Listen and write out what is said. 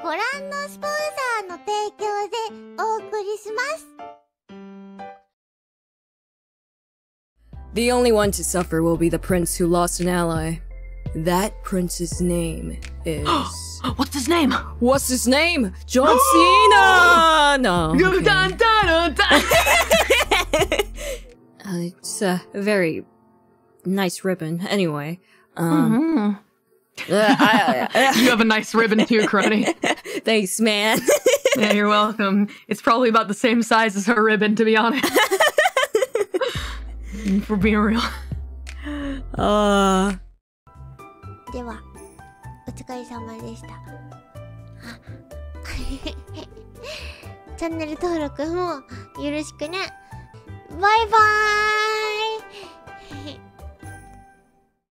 ご覧のスポンサーの提供でお送りします。The only one to suffer will be the prince who lost an ally. That prince's name is. What's his name? What's his name? John Cena! No. Okay. Dun, dun, dun, uh, it's a very nice ribbon. Anyway. Um, mm-hmm. uh, I, uh, Uh, uh, you have a nice ribbon too, Kronii. Thanks, man. yeah, you're welcome. It's probably about the same size as her ribbon, to be honest. For being real. Uh. では、お疲れ様でした。チャンネル登録もよろしくね。バイバーイ